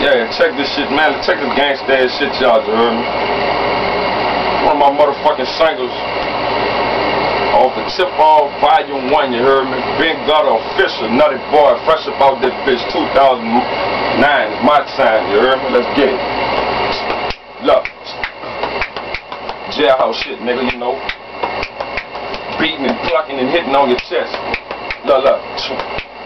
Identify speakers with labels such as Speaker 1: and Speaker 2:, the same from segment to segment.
Speaker 1: Yeah, check this shit, man. Check this gangsta ass shit, y'all, you heard me? One of my motherfucking singles off the tip off volume one, you heard me? Ben Gutter official, nutty boy, fresh about this bitch 2009 is my time, you heard me? Let's get it. Look. Jailhouse shit, nigga, you know. Beating and plucking and hitting on your chest. Look, look.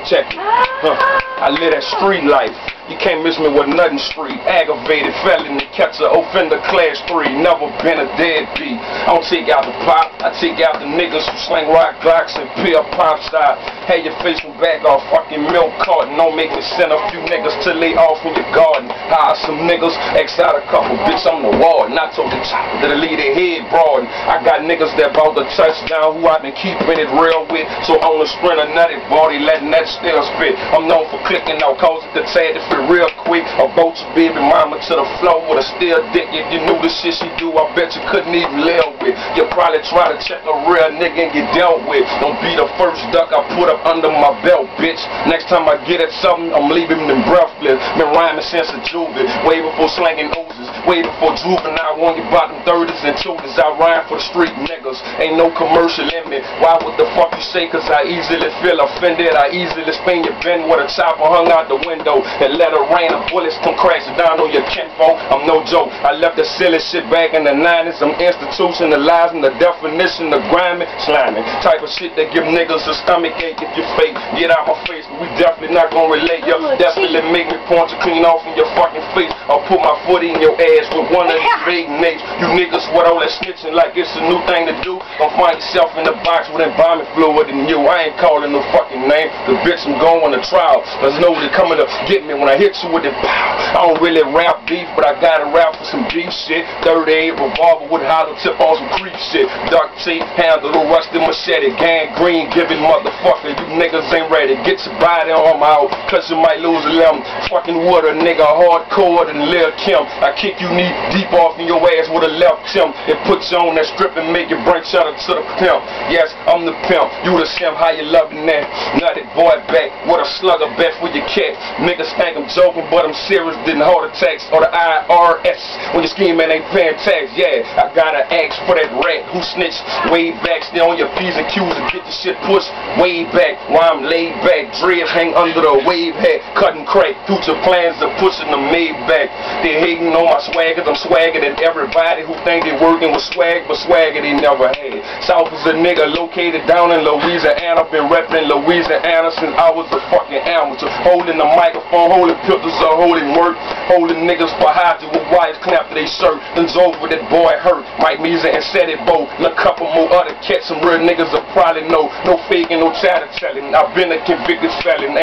Speaker 1: Check it. Huh. I live that street life. You can't miss me with nothing street. Aggravated felony, catch a offender class 3. Never been a deadbeat. I don't take out the pop, I take out the niggas who sling rock glocks and peel pop style. Have your face from back off fucking milk carton. Don't make me send a few niggas to lay off in your garden. Hire some niggas, X out a couple, bitch, I'm the warden. I told the chopper to leave their head broaden. I got niggas that bought the touchdown who I been keeping it real with. So on the sprint, a nutty body letting that still spit. I'm known for clicking out, cause it the tad if real quick. A boat your baby mama to the floor with a steel dick. If you knew the shit she do, I bet you couldn't even live with. You probably try to check a real nigga and get dealt with. Don't be the first duck I put up under my belt, bitch. Next time I get at something, I'm leaving them breathless. Been rhyming since a juvie, way before slanging oozes, way before juvenile. When you bottom 30s and 20s, I rhyme for the street niggas. Ain't no commercial in me. Why would the fuck you say? Cause I easily feel offended. I easily spin your bend with a chopper hung out the window and let it rain. The bullets come crashing down on your kinfolk. I'm no joke. I left the silly shit back in the 90s. I'm institutionalizing the definition of grimy, slimy. Type of shit that give niggas a stomach ache if you fake. Get out my face, but we definitely not gonna relate. Yo, definitely make me point you clean off in your fucking face. I'll put my foot in your ass with one of these big names. You niggas with all that snitching like it's a new thing to do. Don't find yourself in the box with embalming fluid in you. I ain't calling no fucking name. The bitch I'm going to trial. Cause nobody coming to get me when I hit you with it. Pow. I don't really rap beef, but I gotta rap for some beef shit. 38 revolver with hollow tip on some creep shit. Duct tape, handle rusty machete. Gang green, giving motherfucker. You niggas ain't ready. Get your body on out, cause you might lose a limb. Fucking water, a nigga hardcore than Lil Kim. I kick you knee deep off in your ass with a left Tim. It puts you on that strip and make you bring shut up to the pimp. Yes, I'm the pimp. You the sim, how you loving that? Nutty boy back with a slugger bet for your cat. Niggas think I'm joking, but I'm serious. Didn't hold a attacks or the IRS when your scheming ain't paying tax. Yeah, I gotta ask for that rat who snitched way back. Stay on your P's and Q's and get the shit pushed way back. While I'm laid back, dreads hang under the wave hat, cutting crack. Future plans of pushing the made back. They hating on my swag cause I'm swagger than everybody who think they working with swag, but swagger they never had. South is a nigga located down in Louisiana. Been repping Louisiana since I was a fucking amateur. Holding the microphone, holding pictures of holding work. Holding niggas behind you with wires clamped to their shirt. Things over that boy hurt. Mike Meza and said it both. And a couple more other cats, some real niggas will probably know. No faking, no chatter telling. I've been a convicted felon.